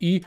i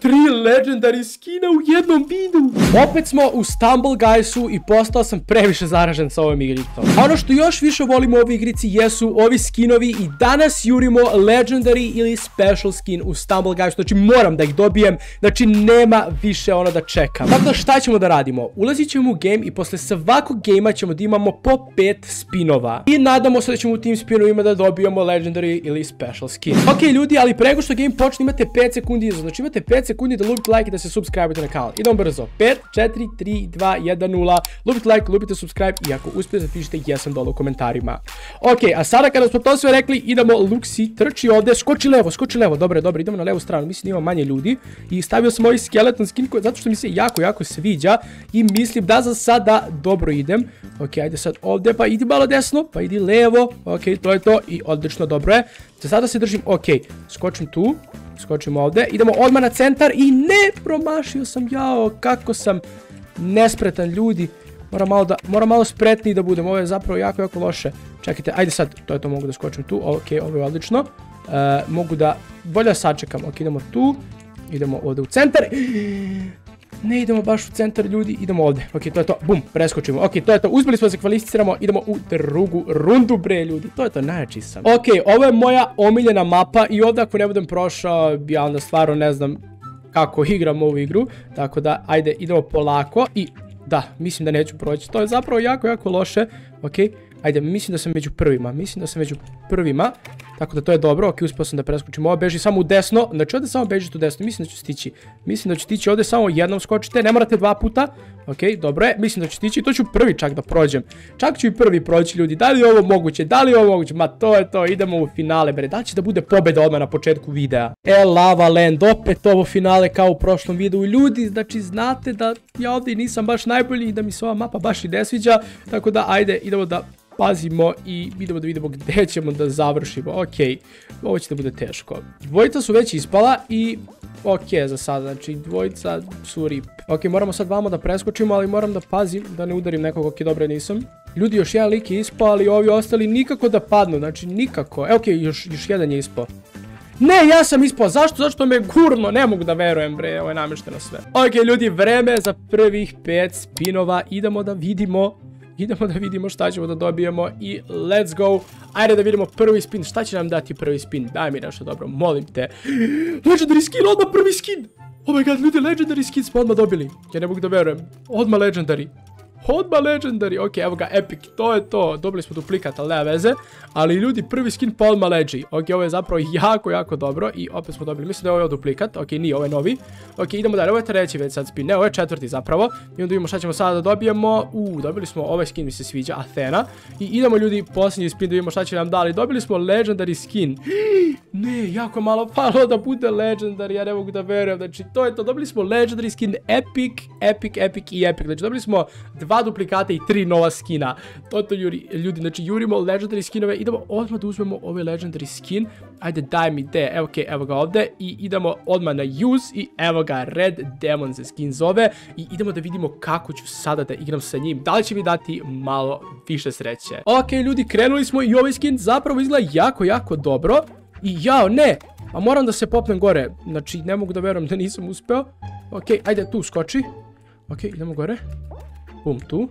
tri legendary skina u jednom vidu. Opet smo u Stumble Guysu i postao sam previše zaražen sa ovom igricom. Ono što još više volim u ovoj igrici jesu ovi skinovi i danas jurimo legendary ili special skin u Stumble Guysu. Znači moram da ih dobijem, znači nema više ono da čekam. Dakle šta ćemo da radimo? Ulazit ćemo u game i posle svakog gamea ćemo da imamo po pet spinova. I nadamo se da ćemo u tim spinovima da dobijemo legendary ili special skin. Ok ljudi, ali prego što game počne imate 5 sekundi iza. Znači imate 5 sekundi da lupite like i da se subscribe na kanal. Idemo brzo. 5, 4, 3, 2, 1, 0. Lupite like, lupite subscribe i ako uspijete zapišite jesam dole u komentarima. Ok, a sada kada smo to sve rekli, idemo Luxi, trči ovdje, skoči levo, skoči levo. Dobro, dobro, idemo na levu stranu. Mislim da ima manje ljudi. I stavio sam ovaj skeleton skin zato što mi se jako, jako sviđa. I mislim da za sada dobro idem. Ok, ajde sad ovdje, pa idi malo desno, pa idi levo. Ok, to je to i odlično, dobro je. Za sada se držim, ok, skočim tu, skočimo ovdje, idemo odmah na centar i ne, promašio sam, jao, kako sam nespretan ljudi. Moram malo, da, moram malo spretniji da budem, ovo je zapravo jako, jako loše. Čekajte, ajde sad, to je to, mogu da skočim tu, ok, ovo je odlično. E, mogu da, bolje sačekam, ok, idemo tu, idemo ovdje u centar. Ne idemo baš u centar ljudi, idemo ovdje. Ok, to je to. Bum, preskočimo. Ok, to je to. Uspjeli smo da se kvalificiramo. Idemo u drugu rundu, bre, ljudi. To je to, najjači sam. Ok, ovo je moja omiljena mapa i ovdje ako ne budem prošao, ja onda stvarno ne znam kako igram ovu igru. Tako da, ajde, idemo polako i da, mislim da neću proći. To je zapravo jako, jako loše. Ok, ajde, mislim da sam među prvima. Mislim da sam među prvima. Tako da to je dobro, ok, uspio sam da preskočim ovo, beži samo u desno, znači ovdje samo bežite u desno, mislim da ću stići, mislim da ću stići ovdje samo jednom skočite, ne morate dva puta, ok, dobro je, mislim da ću stići, to ću prvi čak da prođem, čak ću i prvi proći ljudi, da li je ovo moguće, da li je ovo moguće, ma to je to, idemo u finale bre, da li će da bude pobjeda odmah na početku videa, e Lava Land, opet ovo finale kao u prošlom videu, ljudi, znači znate da ja ovdje nisam baš najbolji i da mi se ova mapa baš i ne sviđa, tako da ajde, idemo da pazimo i idemo da vidimo gdje ćemo da završimo. Ok, ovo će da bude teško. Dvojica su već ispala i ok za sada, znači dvojica su rip. Ok, moramo sad vamo da preskočimo, ali moram da pazim da ne udarim nekog, ok, dobro nisam. Ljudi, još jedan lik je ispao, ali ovi ostali nikako da padnu, znači nikako. E, ok, još, još jedan je ispao. Ne, ja sam ispao. Zašto? Zašto me gurno? Ne mogu da verujem, bre. Ovo je namješteno sve. Ok, ljudi, vreme za prvih pet spinova. Idemo da vidimo Idemo da vidimo šta ćemo da dobijemo i let's go. Ajde da vidimo prvi spin. Šta će nam dati prvi spin? Daj mi nešto dobro, molim te. Legendary skin, odmah prvi skin. Oh my god, ljudi, legendary skin smo odmah dobili. Ja ne mogu da verujem. Odmah legendary. Hodba Legendary, ok, evo ga, Epic, to je to, dobili smo duplikat, ali nema veze, ali ljudi, prvi skin Palma Legi, ok, ovo je zapravo jako, jako dobro i opet smo dobili, mislim da je ovo duplikat, ok, nije, ovo je novi, ok, idemo dalje, ovo je treći već sad spin, ne, ovo je četvrti zapravo, i onda vidimo šta ćemo sada da dobijemo, uuu, dobili smo, ovaj skin mi se sviđa, Athena, i idemo ljudi, posljednji spin da vidimo šta će nam dali, dobili smo Legendary skin, ne, jako malo palo da bude Legendary, ja ne mogu da verujem, znači to je to, dobili smo Legendary skin, Epic, Epic, Epic i Epic, znači dobili smo dva duplikata i tri nova skina. To to ljudi, znači jurimo legendary skinove, idemo odmah da uzmemo ovaj legendary skin. Ajde daj mi te, evo, okay, evo ga ovdje i idemo odmah na use i evo ga Red Demon se skin zove i idemo da vidimo kako ću sada da igram sa njim. Da li će mi dati malo više sreće? Ok ljudi, krenuli smo i ovaj skin zapravo izgleda jako, jako dobro. I jao, ne, a moram da se popnem gore, znači ne mogu da verujem da nisam uspeo. Ok, ajde tu skoči. Ok, idemo gore. Bum, tu.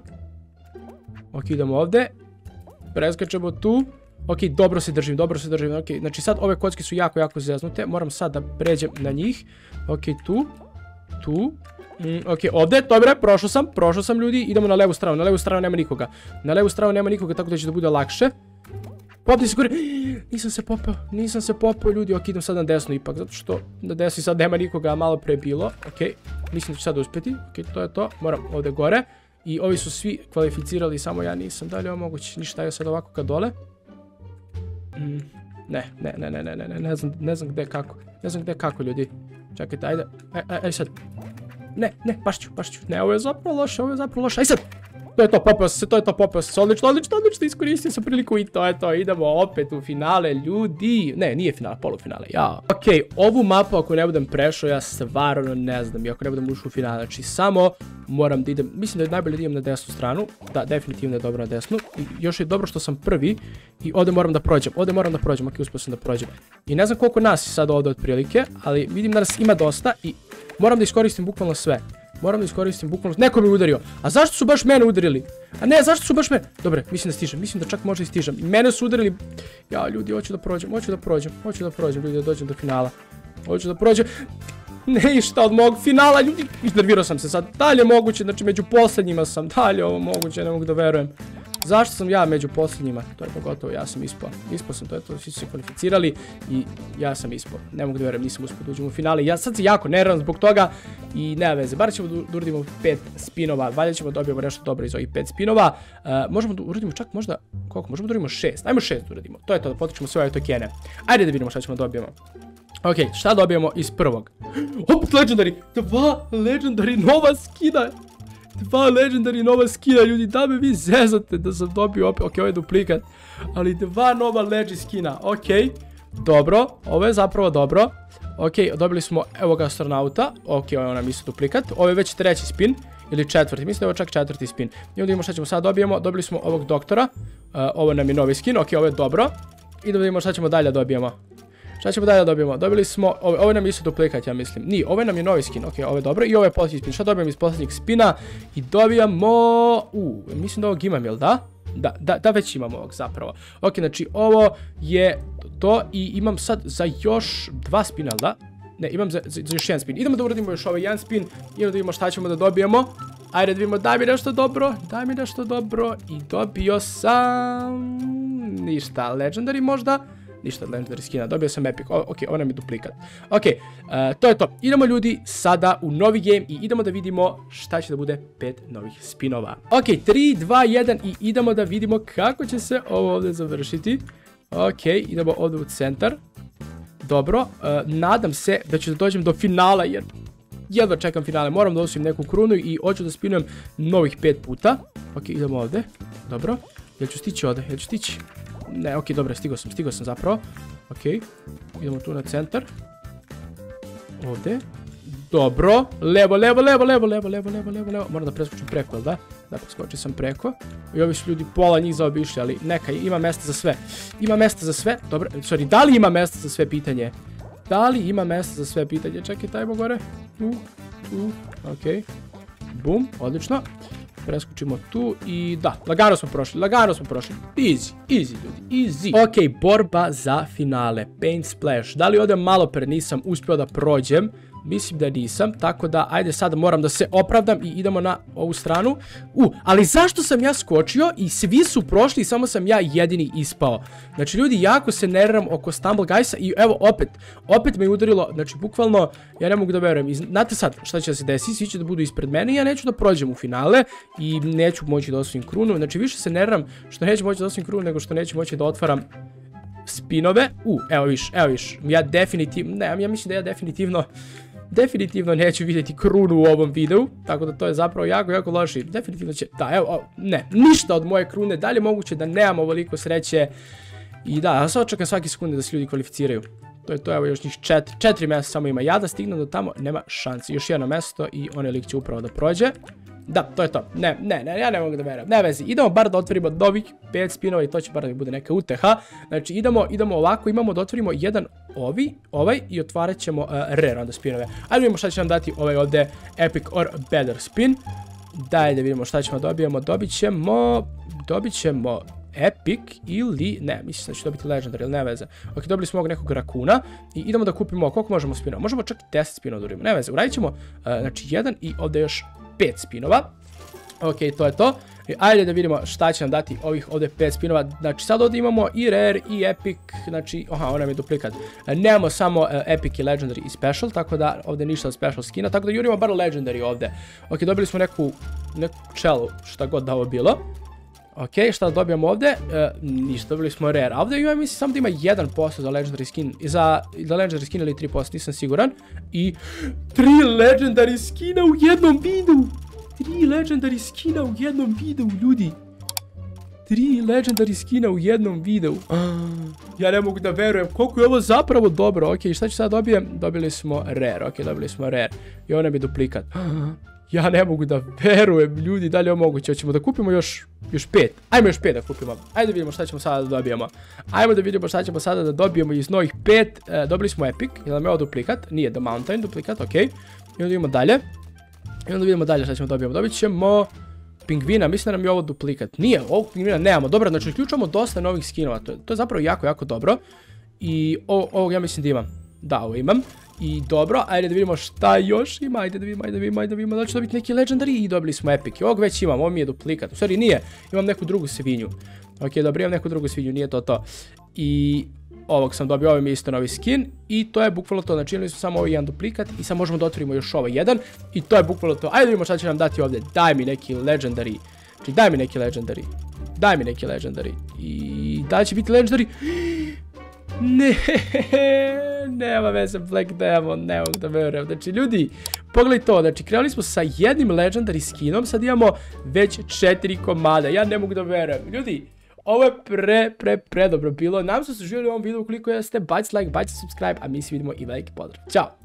Ok, idemo ovdje. Preskačemo tu. Ok, dobro se držim, dobro se držim. Ok, znači sad ove kocke su jako, jako zeznute. Moram sad da pređem na njih. Ok, tu. Tu. Mm, ok, ovdje, dobro, prošao sam, prošao sam ljudi. Idemo na levu stranu, na levu stranu nema nikoga. Na levu stranu nema nikoga, tako da će da bude lakše. Popni se gore. Nisam se popeo, nisam se popeo ljudi. Ok, idem sad na desno ipak, zato što na desni sad nema nikoga, malo pre bilo. Ok, mislim da ću sad uspjeti. Ok, to je to. Moram ovdje gore. I ovi su svi kvalificirali, samo ja nisam. Da li je moguće? Ništa, je sad ovako kad dole. Mm, ne, ne, ne, ne, ne, ne, ne znam, ne znam gdje kako. Ne znam gdje kako, ljudi. Čekajte, ajde. Aj, aj, aj sad. Ne, ne, baš ću, baš ću. Ne, ovo je zapravo loše, ovo je zapravo loše. Aj sad! To je to, popeo se, to je to, popeo se, odlično, odlično, odlično, iskoristio sam priliku i to je to, idemo opet u finale, ljudi, ne, nije finale, polufinale, ja. Okej, ovu mapu ako ne budem prešao, ja stvarno ne znam, i ako ne budem ušao u finale, znači samo moram da idem, mislim da je najbolje da idem na desnu stranu, da, definitivno je dobro na desnu, i još je dobro što sam prvi, i ovdje moram da prođem, ovdje moram da prođem, ok, uspio sam da prođem. I ne znam koliko nas je sad ovdje otprilike, ali vidim da nas ima dosta i moram da iskoristim bukvalno sve. Moram da iskoristim bukvalno... Neko me udario. A zašto su baš mene udarili? A ne, zašto su baš mene? Dobre, mislim da stižem. Mislim da čak možda i stižem. Mene su udarili... Ja, ljudi, hoću da prođem. Hoću da prođem. Hoću da prođem, ljudi, da dođem do finala. Hoću da prođem. Ne išta od mog finala, ljudi. Iznervirao sam se sad. Dalje moguće, znači među posljednjima sam. Dalje ovo moguće, ne mogu da verujem. Zašto sam ja među posljednjima? To je pogotovo, ja sam ispao. Ispao sam, to je to, svi su se kvalificirali i ja sam ispao. Ne mogu da verujem, nisam uspio da uđem u finale. Ja sad se jako nervan zbog toga i nema veze. Bar ćemo da uradimo pet spinova. Valjda ćemo dobijemo nešto dobro iz ovih pet spinova. Uh, možemo da uradimo čak možda, koliko? Možemo da uradimo šest. Ajmo šest da uradimo. To je to, da potičemo sve ove tokene. Ajde da vidimo šta ćemo dobijemo. Ok, šta dobijemo iz prvog? Opet legendary! Dva legendary nova skina! Dva legendary nova skina, ljudi, da me vi zezate da sam dobio opet, ok, ovo je duplikat, ali dva nova legend skina, ok, dobro, ovo je zapravo dobro, ok, dobili smo evo ga astronauta, ok, ovo nam isto duplikat, ovo je već treći spin, ili četvrti, mislim da je ovo čak četvrti spin, i onda vidimo šta ćemo sad dobijemo, dobili smo ovog doktora, uh, ovo nam je novi skin, ok, ovo je dobro, i da vidimo šta ćemo dalje dobijemo. Šta ćemo dalje dobijemo? Dobili smo, ovo, ovo nam isto duplikat, ja mislim. Nije, ovo nam je novi skin, ok, ovo je dobro. I ovo je posljednji spin. Šta dobijemo iz posljednjeg spina? I dobijamo, u, mislim da ovog imam, jel da? Da, da, da već imamo ovog zapravo. Ok, znači ovo je to i imam sad za još dva spina, jel da? Ne, imam za, još jedan spin. Idemo da uradimo još ovaj jedan spin. Idemo da vidimo šta ćemo da dobijemo. Ajde da vidimo, daj mi nešto dobro. Daj mi nešto dobro. I dobio sam... Ništa, legendary možda. Ništa legendary skina, dobio sam epic, ok, ovo nam je duplikat. Ok, uh, to je to. Idemo ljudi sada u novi game i idemo da vidimo šta će da bude pet novih spinova. Ok, 3, 2, 1 i idemo da vidimo kako će se ovo ovdje završiti. Ok, idemo ovdje u centar. Dobro, uh, nadam se da ću da dođem do finala jer jedva čekam finale, moram da osim neku krunu i hoću da spinujem novih pet puta. Ok, idemo ovdje, dobro. Jel ću stići ovdje, jel ću stići? Ne, okay, dobro, stigao sam, stigao sam zapravo. Okay. idemo tu na centar. Ovdje. Dobro, levo, levo, levo, levo, levo, levo, levo, levo, levo. Moram da preskočim preko, da? Da, preskočio sam preko. I ovi su ljudi pola njih zaobišli, ali neka, ima mesta za sve. Ima mesta za sve, dobro, sorry, da li ima mesta za sve pitanje? Da li ima mesta za sve pitanje? Čekaj, tajmo gore. Tu, tu, okej. Bum, odlično preskočimo tu i da, lagano smo prošli, lagano smo prošli. Easy, easy ljudi, easy. Ok, borba za finale, Paint Splash. Da li ovdje malo pre nisam uspio da prođem, Mislim da nisam, tako da ajde sad moram da se opravdam i idemo na ovu stranu. U, ali zašto sam ja skočio i svi su prošli i samo sam ja jedini ispao? Znači ljudi, jako se nerviram oko Stumble Guysa i evo opet, opet me udarilo, znači bukvalno, ja ne mogu da verujem. znate sad šta će da se desi, svi će da budu ispred mene i ja neću da prođem u finale i neću moći da osvim krunu. Znači više se nerviram što neću moći da osvim krunu nego što neću moći da otvaram spinove. U, evo viš, evo viš, ja definitivno, ne, ja mislim da ja definitivno definitivno neću vidjeti krunu u ovom videu, tako da to je zapravo jako, jako loši. Definitivno će, da, evo, ne, ništa od moje krune, dalje moguće da nemam ovoliko sreće. I da, ja se očekam svaki sekunde da se ljudi kvalificiraju. To je to, evo još njih četiri, četiri mjesta samo ima. Ja da stignem do tamo, nema šansi. Još jedno mjesto i onaj lik će upravo da prođe. Da, to je to. Ne, ne, ne, ja ne mogu da verujem. Ne vezi, idemo bar da otvorimo novih 5 spinova i to će bar da bude neka uteha. Znači idemo, idemo ovako, imamo da otvorimo jedan ovi, ovaj i otvarat ćemo uh, rare onda spinove. Ajde vidimo šta će nam dati ovaj ovdje epic or better spin. Daj da vidimo šta ćemo dobijemo. Dobit ćemo, dobit ćemo epic ili, ne, mislim da će dobiti legendary ili ne veze. Ok, dobili smo ovog nekog rakuna i idemo da kupimo, koliko možemo spinova? Možemo čak 10 spinova da uradimo, ne veze. Uradit ćemo, uh, znači jedan i ovdje još 5 spinova. Ok, to je to. I ajde da vidimo šta će nam dati ovih ovdje 5 spinova. Znači sad ovdje imamo i rare i epic, znači, aha, ovo nam je duplikat. Nemamo samo epic i legendary i special, tako da ovdje ništa od special skina, tako da jurimo bar legendary ovdje. Ok, dobili smo neku, neku čelu, šta god da ovo bilo. Ok, šta dobijamo ovdje? E, ništa, dobili smo rare. A ovdje ima, mislim, samo da ima 1% za legendary skin. Za, za legendary skin ili 3%, nisam siguran. I 3 legendary skina u jednom videu. Tri legendary skina u jednom videu, ljudi. Tri legendary skina u jednom videu. Ja ne mogu da verujem koliko je ovo zapravo dobro. Ok, šta ću sad dobijem? Dobili smo rare, ok, dobili smo rare. I ovo je duplikat. Ja ne mogu da verujem, ljudi, da li je moguće? Hoćemo da kupimo još, još pet. Ajmo još pet da kupimo. Ajde da vidimo šta ćemo sada da dobijemo. Ajmo da vidimo šta ćemo sada da dobijemo iz novih pet. E, dobili smo epic, je nam je ovo duplikat? Nije, the mountain duplikat, ok. I onda vidimo dalje. I onda vidimo dalje šta ćemo dobijemo. Dobit ćemo pingvina, mislim da nam je ovo duplikat. Nije, ovog pingvina nemamo. Dobro, znači uključujemo dosta novih skinova. To, to je zapravo jako, jako dobro. I ovog ja mislim da imam. Da, ovo imam. I dobro, ajde da vidimo šta još ima, ajde da vidimo, ajde da vidimo, ajde da vidimo, da će dobiti neki legendary i dobili smo epic. Ovog već imam, ovo mi je duplikat, u stvari nije, imam neku drugu svinju. Ok, dobro, imam neku drugu svinju, nije to to. I ovog sam dobio, ovo mi je isto novi skin. I to je bukvalno to, imali smo samo ovaj jedan duplikat i sad možemo da otvorimo još ovaj jedan. I to je bukvalno to. Ajde vidimo šta će nam dati ovdje, daj mi neki legendary, znači daj mi neki legendary, daj mi neki legendary. I da će biti legendary, ne, nema veze Black Demon, ne mogu da verujem. Znači ljudi, pogledaj to, znači krenuli smo sa jednim legendary skinom, sad imamo već četiri komada, ja ne mogu da verujem. Ljudi, ovo je pre, pre, pre dobro bilo. Nam se su živjeli u ovom videu, ukoliko jeste, bacite like, bacite subscribe, a mi se vidimo i veliki pozdrav. Ćao!